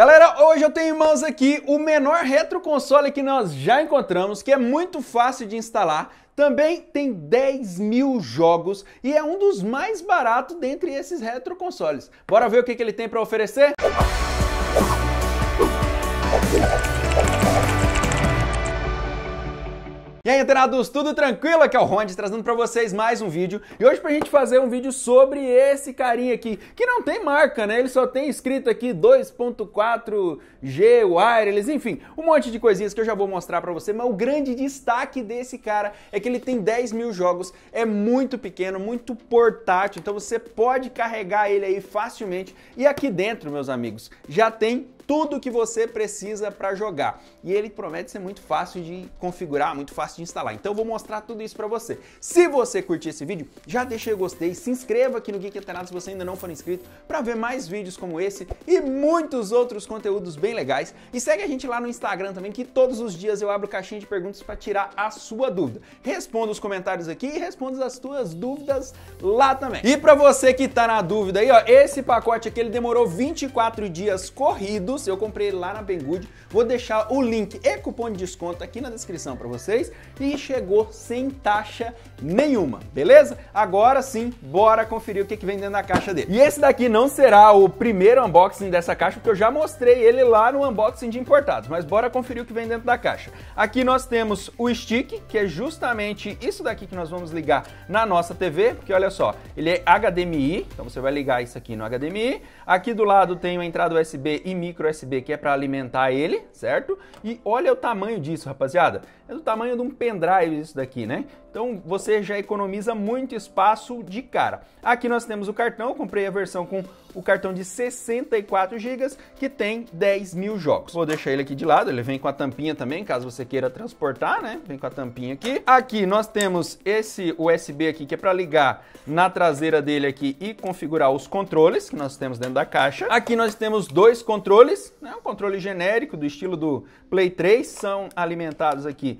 Galera, hoje eu tenho em mãos aqui o menor retro console que nós já encontramos, que é muito fácil de instalar, também tem 10 mil jogos e é um dos mais baratos dentre esses retro consoles. Bora ver o que, que ele tem para oferecer? E aí, internados, tudo tranquilo? Aqui é o Rondes trazendo para vocês mais um vídeo. E hoje pra gente fazer um vídeo sobre esse carinha aqui, que não tem marca, né? Ele só tem escrito aqui 2.4G wireless, enfim, um monte de coisinhas que eu já vou mostrar para você. Mas o grande destaque desse cara é que ele tem 10 mil jogos, é muito pequeno, muito portátil, então você pode carregar ele aí facilmente. E aqui dentro, meus amigos, já tem tudo que você precisa para jogar. E ele promete ser muito fácil de configurar, muito fácil de instalar. Então eu vou mostrar tudo isso para você. Se você curtir esse vídeo, já deixa o gostei, se inscreva aqui no Geek Antenado se você ainda não for inscrito para ver mais vídeos como esse e muitos outros conteúdos bem legais. E segue a gente lá no Instagram também, que todos os dias eu abro caixinha de perguntas para tirar a sua dúvida. Responda os comentários aqui e responda as tuas dúvidas lá também. E para você que tá na dúvida aí, ó, esse pacote aqui ele demorou 24 dias corridos eu comprei ele lá na Banggood. Vou deixar o link e cupom de desconto aqui na descrição para vocês e chegou sem taxa nenhuma, beleza? Agora sim, bora conferir o que, que vem dentro da caixa dele. E esse daqui não será o primeiro unboxing dessa caixa, porque eu já mostrei ele lá no unboxing de importados, mas bora conferir o que vem dentro da caixa. Aqui nós temos o stick, que é justamente isso daqui que nós vamos ligar na nossa TV, porque olha só, ele é HDMI, então você vai ligar isso aqui no HDMI. Aqui do lado tem uma entrada USB e micro USB que é para alimentar ele, certo? E olha o tamanho disso, rapaziada. É do tamanho de um pendrive isso daqui, né? Então você já economiza muito espaço de cara. Aqui nós temos o cartão, eu comprei a versão com o cartão de 64 GB que tem 10 mil jogos. Vou deixar ele aqui de lado, ele vem com a tampinha também, caso você queira transportar, né? Vem com a tampinha aqui. Aqui nós temos esse USB aqui que é para ligar na traseira dele aqui e configurar os controles que nós temos dentro da caixa. Aqui nós temos dois controles, né? um controle genérico do estilo do Play 3, são alimentados aqui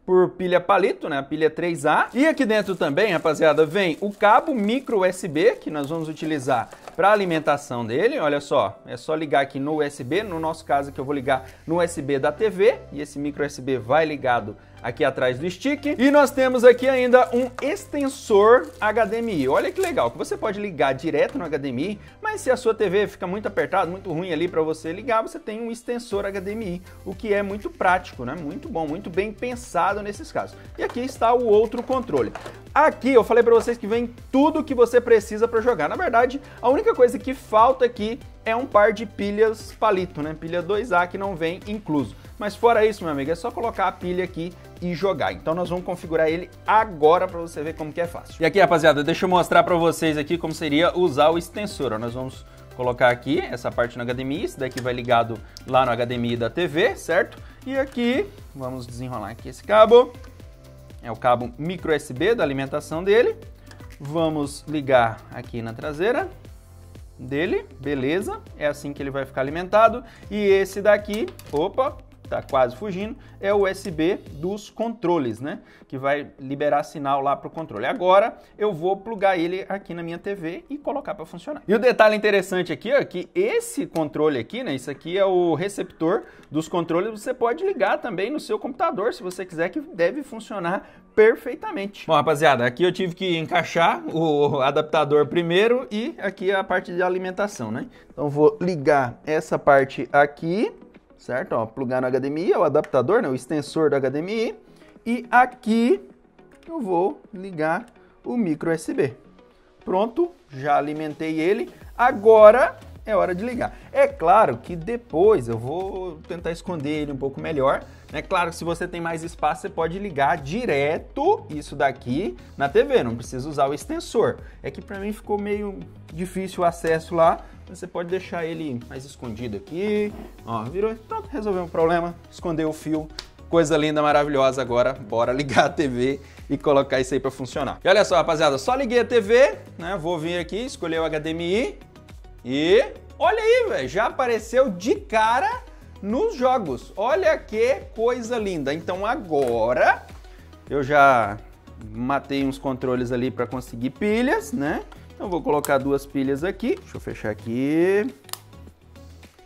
por pilha palito, né? A pilha 3A. E aqui dentro também, rapaziada, vem o cabo micro USB que nós vamos utilizar para alimentação dele. Olha só, é só ligar aqui no USB. No nosso caso aqui eu vou ligar no USB da TV e esse micro USB vai ligado aqui atrás do stick. E nós temos aqui ainda um extensor HDMI. Olha que legal, que você pode ligar direto no HDMI, mas se a sua TV fica muito apertada, muito ruim ali para você ligar, você tem um extensor HDMI, o que é muito prático, né? Muito bom, muito bem pensado nesses casos. E aqui está o outro controle. Aqui eu falei para vocês que vem tudo que você precisa para jogar. Na verdade, a única coisa que falta aqui é um par de pilhas palito, né? Pilha 2A que não vem incluso. Mas fora isso, meu amigo, é só colocar a pilha aqui e jogar. Então nós vamos configurar ele agora para você ver como que é fácil. E aqui, rapaziada, deixa eu mostrar para vocês aqui como seria usar o extensor. Nós vamos colocar aqui essa parte no HDMI, esse daqui vai ligado lá no HDMI da TV, certo? E aqui, vamos desenrolar aqui esse cabo. É o cabo micro USB da alimentação dele. Vamos ligar aqui na traseira dele, beleza? É assim que ele vai ficar alimentado. E esse daqui, opa, tá quase fugindo, é o USB dos controles, né? Que vai liberar sinal lá para o controle. Agora eu vou plugar ele aqui na minha TV e colocar para funcionar. E o detalhe interessante aqui é que esse controle aqui, né? Isso aqui é o receptor dos controles. Você pode ligar também no seu computador, se você quiser, que deve funcionar perfeitamente. Bom, rapaziada, aqui eu tive que encaixar o adaptador primeiro e aqui a parte de alimentação, né? Então vou ligar essa parte aqui certo? Ó, plugar no HDMI, é o adaptador, né, o extensor do HDMI. E aqui eu vou ligar o micro USB. Pronto, já alimentei ele. Agora é hora de ligar. É claro que depois eu vou tentar esconder ele um pouco melhor. É claro que se você tem mais espaço, você pode ligar direto isso daqui na TV, não precisa usar o extensor. É que para mim ficou meio difícil o acesso lá, você pode deixar ele mais escondido aqui. Ó, virou, pronto, resolveu o problema, escondeu o fio. Coisa linda, maravilhosa. Agora, bora ligar a TV e colocar isso aí para funcionar. E olha só, rapaziada, só liguei a TV, né? Vou vir aqui, escolher o HDMI e olha aí, velho, já apareceu de cara nos jogos. Olha que coisa linda. Então agora eu já matei uns controles ali para conseguir pilhas, né? Então vou colocar duas pilhas aqui. Deixa eu fechar aqui.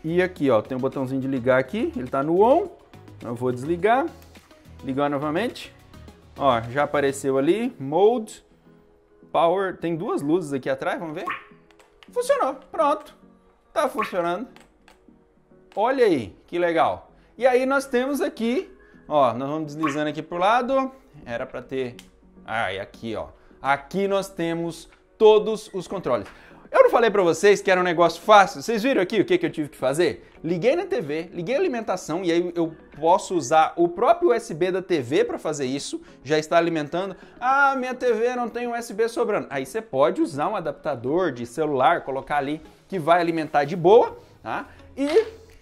E aqui, ó, tem um botãozinho de ligar aqui, ele tá no on. Eu vou desligar, ligar novamente. Ó, já apareceu ali, mode, power, tem duas luzes aqui atrás, vamos ver? Funcionou, pronto, tá funcionando. Olha aí, que legal. E aí nós temos aqui, ó, nós vamos deslizando aqui pro lado, era para ter, ah, e aqui, ó. Aqui nós temos todos os controles. Eu não falei para vocês que era um negócio fácil? Vocês viram aqui o que, que eu tive que fazer? Liguei na TV, liguei a alimentação e aí eu posso usar o próprio USB da TV para fazer isso. Já está alimentando. Ah, minha TV não tem USB sobrando. Aí você pode usar um adaptador de celular, colocar ali que vai alimentar de boa, tá? E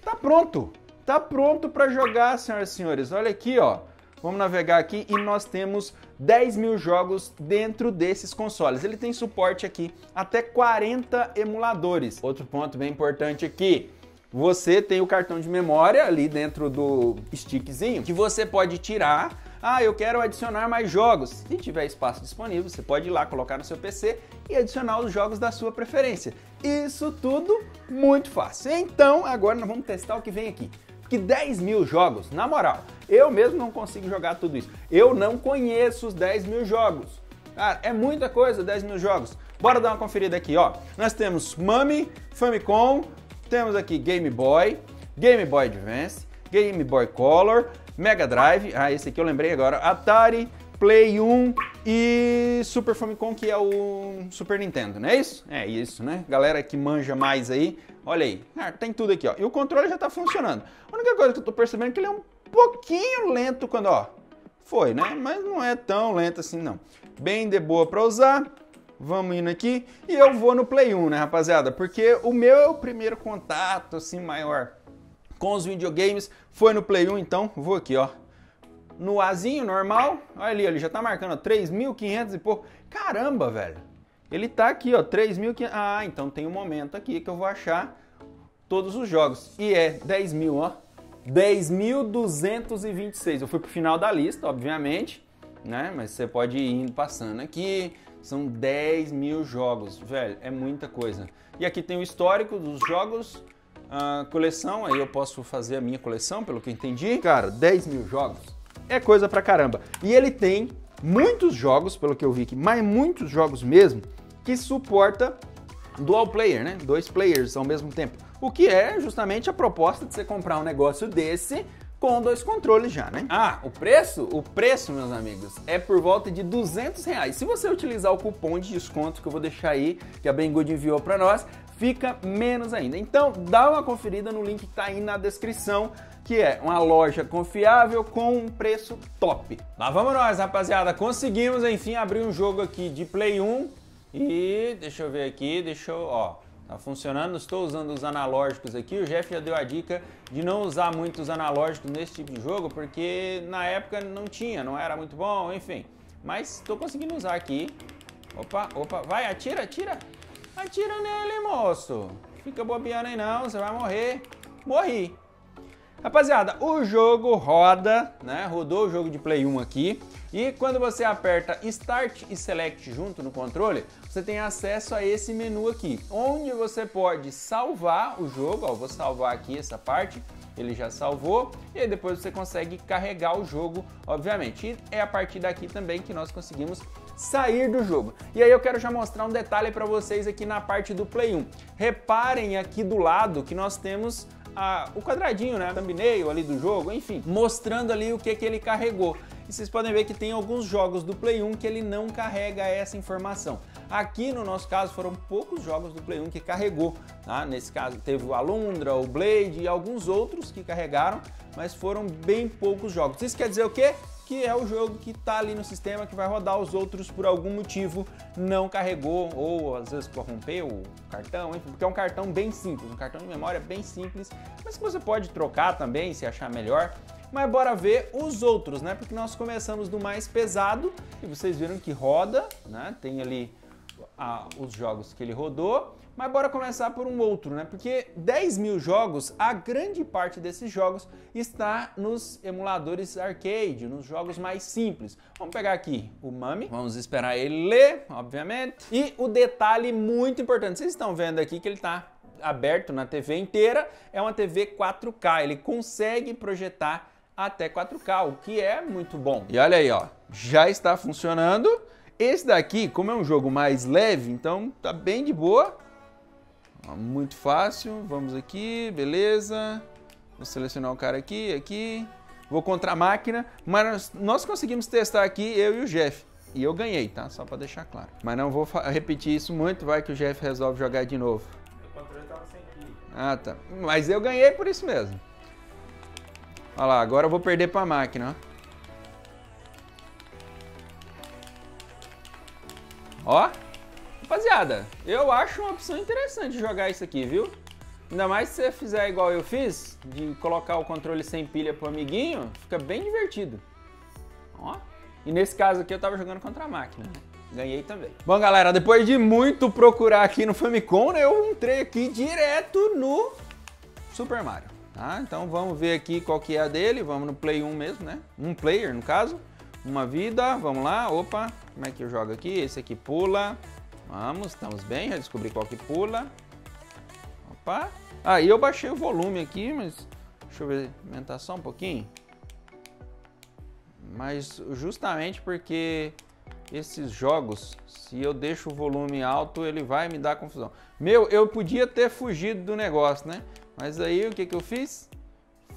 tá pronto. Tá pronto para jogar, senhoras e senhores. Olha aqui, ó. Vamos navegar aqui e nós temos 10 mil jogos dentro desses consoles. Ele tem suporte aqui até 40 emuladores. Outro ponto bem importante aqui, você tem o cartão de memória ali dentro do stickzinho que você pode tirar. Ah, eu quero adicionar mais jogos. Se tiver espaço disponível, você pode ir lá colocar no seu PC e adicionar os jogos da sua preferência. Isso tudo muito fácil. Então, agora nós vamos testar o que vem aqui que 10 mil jogos, na moral, eu mesmo não consigo jogar tudo isso. Eu não conheço os 10 mil jogos. Cara, é muita coisa, 10 mil jogos. Bora dar uma conferida aqui, ó. Nós temos Mami, Famicom, temos aqui Game Boy, Game Boy Advance, Game Boy Color, Mega Drive, ah, esse aqui eu lembrei agora, Atari, Play 1 e Super Famicom, que é o Super Nintendo, não é isso? É isso, né? Galera que manja mais aí, olha aí. Ah, tem tudo aqui, ó. E o controle já tá funcionando. A única coisa que eu tô percebendo é que ele é um pouquinho lento quando, ó, foi, né? Mas não é tão lento assim, não. Bem de boa para usar. Vamos indo aqui. E eu vou no Play 1, né, rapaziada? Porque o meu é primeiro contato, assim, maior com os videogames. Foi no Play 1, então vou aqui, ó no Azinho normal, olha ali, ele já tá marcando 3.500 e pouco. Caramba, velho. Ele tá aqui, ó, 3.500. Ah, então tem um momento aqui que eu vou achar todos os jogos. E é 10 mil, ó. 10.226. Eu fui pro final da lista, obviamente, né? Mas você pode ir indo passando aqui. São 10 mil jogos, velho, é muita coisa. E aqui tem o histórico dos jogos, a coleção, aí eu posso fazer a minha coleção, pelo que eu entendi. Cara, 10 mil jogos é coisa pra caramba. E ele tem muitos jogos, pelo que eu vi aqui, mas muitos jogos mesmo, que suporta dual player, né? Dois players ao mesmo tempo. O que é justamente a proposta de você comprar um negócio desse com dois controles já, né? Ah, o preço? O preço, meus amigos, é por volta de 200 reais. Se você utilizar o cupom de desconto que eu vou deixar aí, que a Banggood enviou para nós, fica menos ainda. Então, dá uma conferida no link que tá aí na descrição que é uma loja confiável com um preço top. Lá vamos nós, rapaziada. Conseguimos, enfim, abrir um jogo aqui de Play 1 e deixa eu ver aqui, deixa eu, ó, tá funcionando. Estou usando os analógicos aqui. O Jeff já deu a dica de não usar muitos analógicos nesse tipo de jogo, porque na época não tinha, não era muito bom, enfim. Mas estou conseguindo usar aqui. Opa, opa, vai, atira, atira. Atira nele, moço. Fica bobeando aí não, você vai morrer. Morri. Rapaziada, o jogo roda, né? Rodou o jogo de Play 1 aqui. E quando você aperta Start e Select junto no controle, você tem acesso a esse menu aqui, onde você pode salvar o jogo. Ó, vou salvar aqui essa parte, ele já salvou. E aí depois você consegue carregar o jogo, obviamente. E é a partir daqui também que nós conseguimos sair do jogo. E aí eu quero já mostrar um detalhe para vocês aqui na parte do Play 1. Reparem aqui do lado que nós temos a, o quadradinho, né, thumbnail ali do jogo, enfim, mostrando ali o que, que ele carregou. E vocês podem ver que tem alguns jogos do Play 1 que ele não carrega essa informação. Aqui no nosso caso foram poucos jogos do Play 1 que carregou, tá? Nesse caso teve o Alundra, o Blade e alguns outros que carregaram, mas foram bem poucos jogos. Isso quer dizer o quê? Que é o jogo que está ali no sistema que vai rodar os outros por algum motivo não carregou ou às vezes corrompeu o cartão, enfim, porque é um cartão bem simples, um cartão de memória bem simples, mas que você pode trocar também se achar melhor. Mas bora ver os outros, né? Porque nós começamos do mais pesado e vocês viram que roda, né? Tem ali ah, os jogos que ele rodou. Mas bora começar por um outro, né? Porque 10 mil jogos, a grande parte desses jogos está nos emuladores arcade, nos jogos mais simples. Vamos pegar aqui o Mami, vamos esperar ele ler, obviamente. E o detalhe muito importante, vocês estão vendo aqui que ele está aberto na TV inteira, é uma TV 4K. Ele consegue projetar até 4K, o que é muito bom. E olha aí, ó, já está funcionando. Esse daqui, como é um jogo mais leve, então tá bem de boa. Muito fácil. Vamos aqui, beleza. Vou selecionar o cara aqui, aqui. Vou contra a máquina, mas nós conseguimos testar aqui, eu e o Jeff. E eu ganhei, tá? Só para deixar claro. Mas não vou repetir isso muito, vai que o Jeff resolve jogar de novo. O controle tava sem. Ah, tá. Mas eu ganhei por isso mesmo. Olha lá, agora eu vou perder para a máquina, ó. Ó. Rapaziada, eu acho uma opção interessante jogar isso aqui, viu? Ainda mais se você fizer igual eu fiz, de colocar o controle sem pilha pro amiguinho, fica bem divertido. Ó. E nesse caso aqui eu tava jogando contra a máquina, né? Ganhei também. Bom, galera, depois de muito procurar aqui no Famicom, né, eu entrei aqui direto no Super Mario. Tá? Então vamos ver aqui qual que é a dele. Vamos no Play 1 mesmo, né? Um player, no caso. Uma vida, vamos lá. Opa, como é que eu jogo aqui? Esse aqui pula. Vamos, estamos bem, já descobri qual que pula. Opa. Aí ah, eu baixei o volume aqui, mas deixa eu ver, aumentar só um pouquinho. Mas justamente porque esses jogos, se eu deixo o volume alto, ele vai me dar confusão. Meu, eu podia ter fugido do negócio, né? Mas aí o que que eu fiz?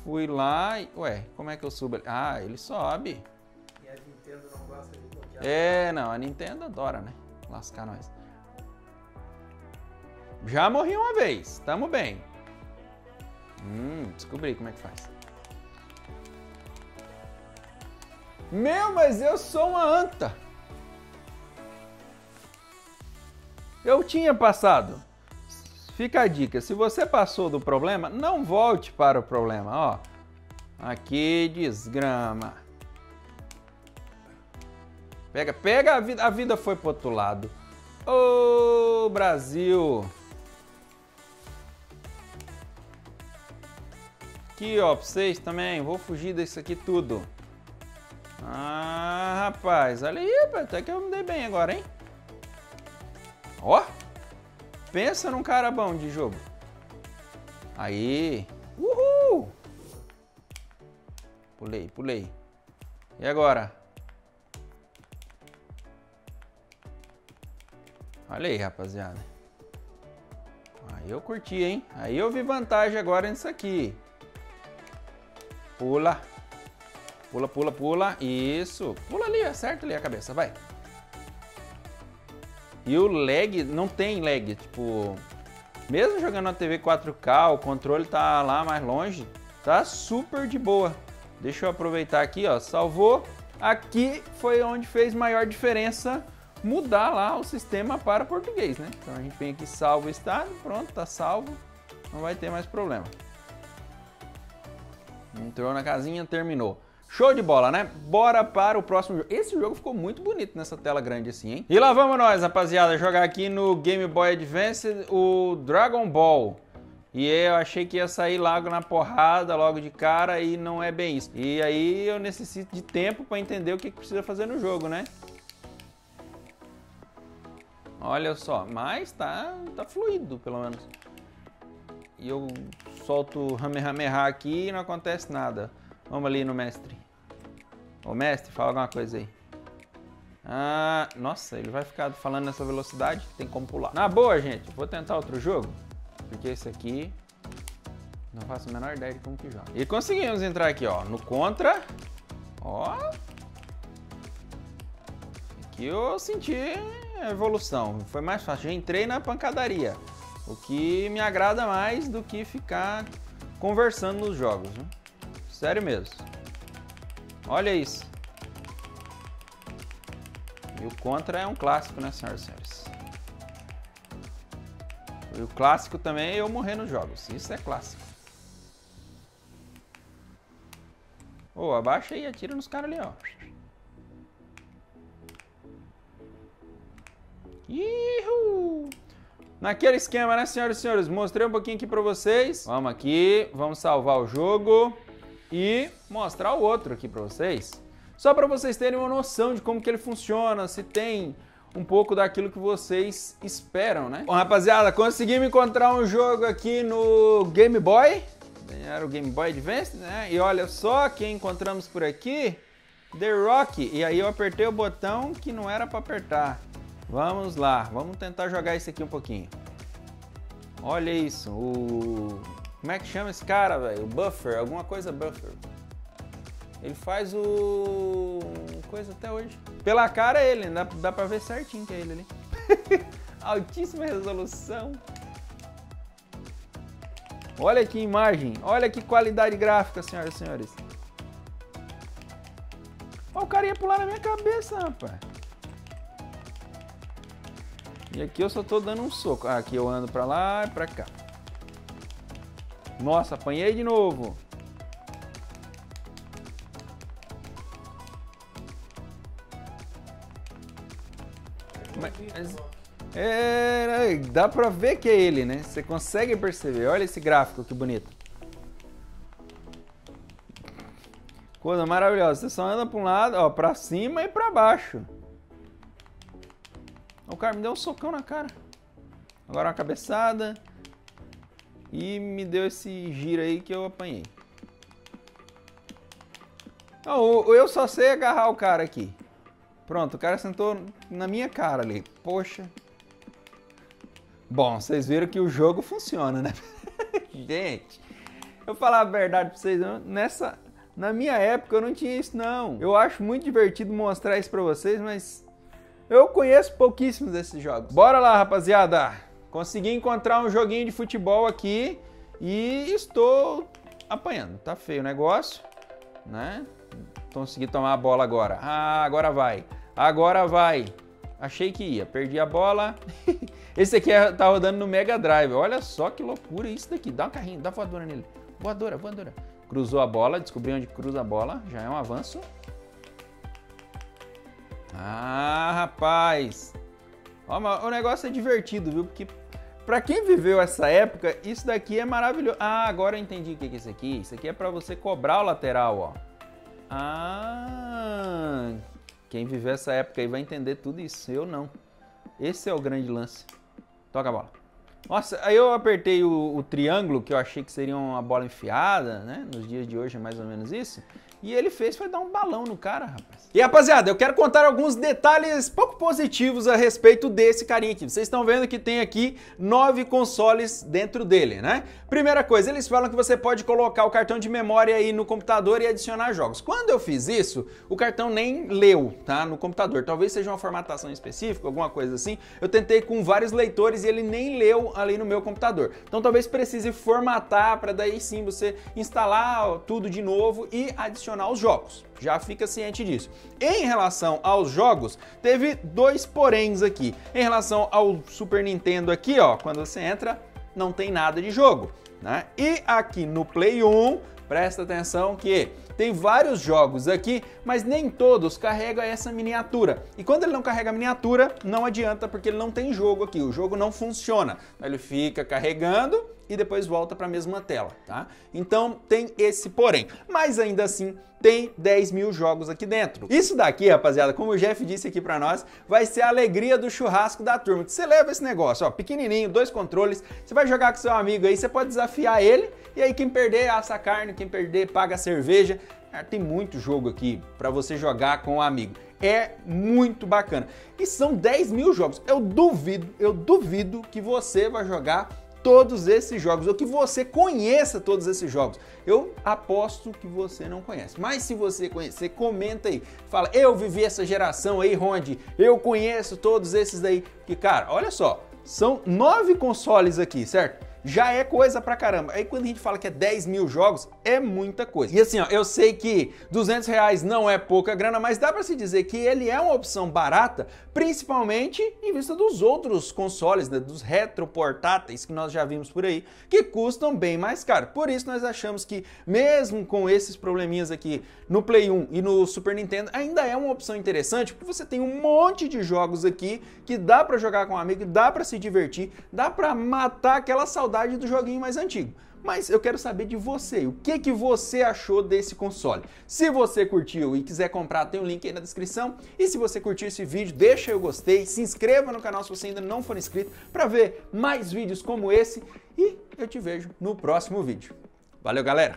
Fui lá e... Ué, como é que eu subo? Ah, ele sobe. E a Nintendo não gosta de bloquear? É, não, a Nintendo adora, né? Lascar nós. Já morri uma vez, tamo bem. Hum, descobri como é que faz. Meu, mas eu sou uma anta. Eu tinha passado. Fica a dica, se você passou do problema, não volte para o problema, ó. Aqui desgrama. Pega, pega a vida, a vida foi pro outro lado. Ô, Brasil. Aqui, ó, pra vocês também. Vou fugir disso aqui tudo. Ah, rapaz. Olha aí. Até que eu me dei bem agora, hein? Ó. Pensa num cara bom de jogo. Aí. Uhul. Pulei, pulei. E agora? Olha aí, rapaziada. Aí eu curti, hein? Aí eu vi vantagem agora nisso aqui. Pula. Pula, pula, pula. Isso. Pula ali, acerta ali a cabeça, vai. E o lag, não tem lag, tipo... Mesmo jogando na TV 4K, o controle tá lá mais longe, tá super de boa. Deixa eu aproveitar aqui, ó, salvou. Aqui foi onde fez maior diferença mudar lá o sistema para português, né? Então a gente vem aqui, salvo o estado, pronto, tá salvo, não vai ter mais problema. Entrou na casinha, terminou. Show de bola, né? Bora para o próximo jogo. Esse jogo ficou muito bonito nessa tela grande assim, hein? E lá vamos nós, rapaziada, jogar aqui no Game Boy Advance o Dragon Ball. E eu achei que ia sair logo na porrada, logo de cara, e não é bem isso. E aí eu necessito de tempo para entender o que precisa fazer no jogo, né? Olha só, mas tá, tá fluido, pelo menos. E eu solto o Ramehameha aqui e não acontece nada. Vamos ali no mestre. Ô mestre, fala alguma coisa aí. Ah, nossa, ele vai ficar falando nessa velocidade, tem como pular. Na boa, gente, vou tentar outro jogo, porque esse aqui não faço a menor ideia de como que joga. E conseguimos entrar aqui, ó, no contra. Ó. Aqui eu senti a evolução, foi mais fácil. Já entrei na pancadaria. O que me agrada mais do que ficar conversando nos jogos. Né? Sério mesmo. Olha isso. E o Contra é um clássico, né, senhoras e senhores? E o clássico também é eu morrer nos jogos. Isso é clássico. Ô, oh, abaixa e atira nos caras ali, ó. Ihu! Naquele esquema, né, senhoras e senhores? Mostrei um pouquinho aqui pra vocês. Vamos aqui, vamos salvar o jogo e mostrar o outro aqui pra vocês. Só para vocês terem uma noção de como que ele funciona, se tem um pouco daquilo que vocês esperam, né? Bom, rapaziada, conseguimos encontrar um jogo aqui no Game Boy. Era o Game Boy Advance, né? E olha só quem encontramos por aqui. The Rock. E aí eu apertei o botão que não era para apertar. Vamos lá, vamos tentar jogar isso aqui um pouquinho. Olha isso, o... Como é que chama esse cara, velho? O Buffer, alguma coisa Buffer. Ele faz o... coisa até hoje. Pela cara ele, dá, dá pra ver certinho que é ele ali. Altíssima resolução. Olha que imagem, olha que qualidade gráfica, senhoras e senhores. Ó, o cara ia pular na minha cabeça, rapaz. E aqui eu só tô dando um soco. Ah, aqui eu ando pra lá e pra cá. Nossa, apanhei de novo. Mas, é, dá pra ver que é ele, né? Você consegue perceber. Olha esse gráfico, que bonito. Coisa maravilhosa. Você só anda pra um lado, ó, pra cima e pra baixo. O cara me deu um socão na cara. Agora uma cabeçada. E me deu esse giro aí que eu apanhei. Não, eu só sei agarrar o cara aqui. Pronto, o cara sentou na minha cara ali. Poxa. Bom, vocês viram que o jogo funciona, né? Gente, eu falar a verdade pra vocês, nessa, na minha época eu não tinha isso não. Eu acho muito divertido mostrar isso pra vocês, mas eu conheço pouquíssimos desses jogos. Bora lá, rapaziada. Consegui encontrar um joguinho de futebol aqui e estou apanhando. Tá feio o negócio, né? Consegui tomar a bola agora. Ah, agora vai. Agora vai. Achei que ia. Perdi a bola. Esse aqui é, tá rodando no Mega Drive. Olha só que loucura isso daqui. Dá um carrinho, dá voadora nele. Voadora, voadora. Cruzou a bola, descobri onde cruza a bola. Já é um avanço. Ah, rapaz. Ó, o negócio é divertido, viu? Porque para quem viveu essa época, isso daqui é maravilhoso. Ah, agora eu entendi o que é isso aqui. Isso aqui é para você cobrar o lateral, ó. Ah, quem viveu essa época aí vai entender tudo isso. Eu não. Esse é o grande lance. Toca a bola. Nossa, aí eu apertei o, o triângulo, que eu achei que seria uma bola enfiada, né? Nos dias de hoje é mais ou menos isso. E ele fez foi dar um balão no cara, rapaz. E rapaziada, eu quero contar alguns detalhes pouco positivos a respeito desse carinha aqui. Vocês estão vendo que tem aqui nove consoles dentro dele, né? Primeira coisa, eles falam que você pode colocar o cartão de memória aí no computador e adicionar jogos. Quando eu fiz isso, o cartão nem leu, tá? No computador. Talvez seja uma formatação específica, alguma coisa assim. Eu tentei com vários leitores e ele nem leu ali no meu computador. Então talvez precise formatar para daí sim você instalar tudo de novo e adicionar os jogos. Já fica ciente disso. Em relação aos jogos, teve dois poréns aqui. Em relação ao Super Nintendo aqui, ó, quando você entra, não tem nada de jogo, né? E aqui no Play 1, presta atenção que tem vários jogos aqui, mas nem todos carregam essa miniatura. E quando ele não carrega a miniatura, não adianta porque ele não tem jogo aqui, o jogo não funciona. Ele fica carregando e depois volta para a mesma tela, tá? Então tem esse porém, mas ainda assim tem 10 mil jogos aqui dentro. Isso daqui, rapaziada, como o Jeff disse aqui para nós, vai ser a alegria do churrasco da turma. Você leva esse negócio, ó, pequenininho, dois controles, você vai jogar com seu amigo aí, você pode desafiar ele e aí quem perder assa carne, quem perder paga a cerveja. Ah, tem muito jogo aqui para você jogar com um amigo. É muito bacana. E são 10 mil jogos. Eu duvido, eu duvido que você vai jogar todos esses jogos, ou que você conheça todos esses jogos. Eu aposto que você não conhece. Mas se você conhecer, comenta aí. Fala, eu vivi essa geração aí, Ronde, eu conheço todos esses daí. Que, cara, olha só, são nove consoles aqui, certo? Já é coisa pra caramba. Aí quando a gente fala que é 10 mil jogos, é muita coisa. E assim, ó, eu sei que 200 reais não é pouca grana, mas dá pra se dizer que ele é uma opção barata, principalmente em vista dos outros consoles, né, dos retroportáteis que nós já vimos por aí, que custam bem mais caro. Por isso nós achamos que mesmo com esses probleminhas aqui no Play 1 e no Super Nintendo, ainda é uma opção interessante, porque você tem um monte de jogos aqui que dá para jogar com um amigo, dá para se divertir, dá para matar aquela saudade saudade do joguinho mais antigo. mas eu quero saber de você. O que, que você achou desse console? Se você curtiu e quiser comprar, tem um link aí na descrição. E se você curtiu esse vídeo, deixa eu gostei, se inscreva no canal se você ainda não for inscrito para ver mais vídeos como esse e eu te vejo no próximo vídeo. Valeu, galera!